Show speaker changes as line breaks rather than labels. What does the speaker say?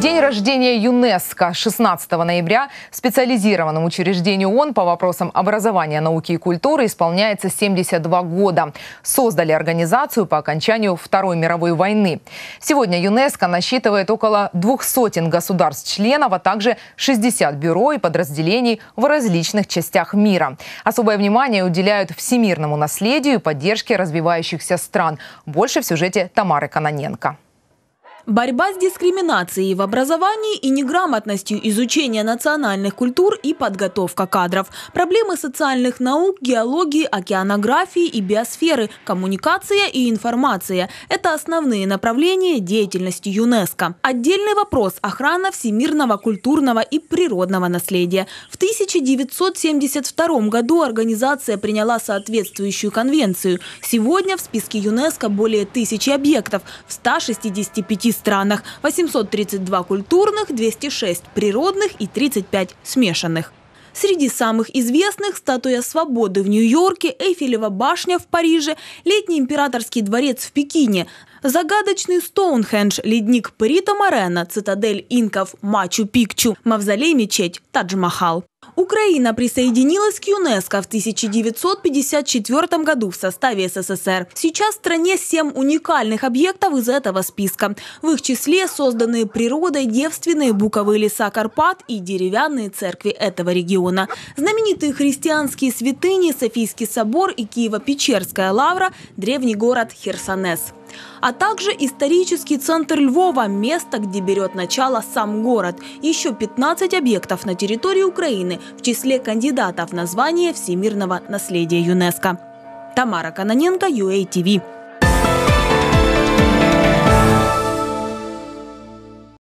День рождения ЮНЕСКО 16 ноября специализированному учреждению ООН по вопросам образования, науки и культуры исполняется 72 года. Создали организацию по окончанию Второй мировой войны. Сегодня ЮНЕСКО насчитывает около двух сотен государств-членов, а также 60 бюро и подразделений в различных частях мира. Особое внимание уделяют всемирному наследию и поддержке развивающихся стран. Больше в сюжете Тамары Каноненко.
Борьба с дискриминацией в образовании и неграмотностью изучения национальных культур и подготовка кадров. Проблемы социальных наук, геологии, океанографии и биосферы, коммуникация и информация – это основные направления деятельности ЮНЕСКо. Отдельный вопрос – охрана всемирного культурного и природного наследия. В 1972 году организация приняла соответствующую конвенцию. Сегодня в списке ЮНЕСКо более тысячи объектов в 165 странах, 832 культурных, 206 природных и 35 смешанных. Среди самых известных – статуя свободы в Нью-Йорке, Эйфелева башня в Париже, летний императорский дворец в Пекине, загадочный Стоунхендж, ледник Перито Морена, цитадель инков Мачу-Пикчу, мавзолей-мечеть Тадж-Махал. Украина присоединилась к ЮНЕСКО в 1954 году в составе СССР. Сейчас в стране семь уникальных объектов из этого списка. В их числе созданные природой девственные буковые леса Карпат и деревянные церкви этого региона. Знаменитые христианские святыни, Софийский собор и Киево-Печерская лавра, древний город Херсонес а также исторический центр Львова, место, где берет начало сам город. Еще 15 объектов на территории Украины в числе кандидатов на звание всемирного наследия ЮНЕСКо. Тамара Каноненко, UATV.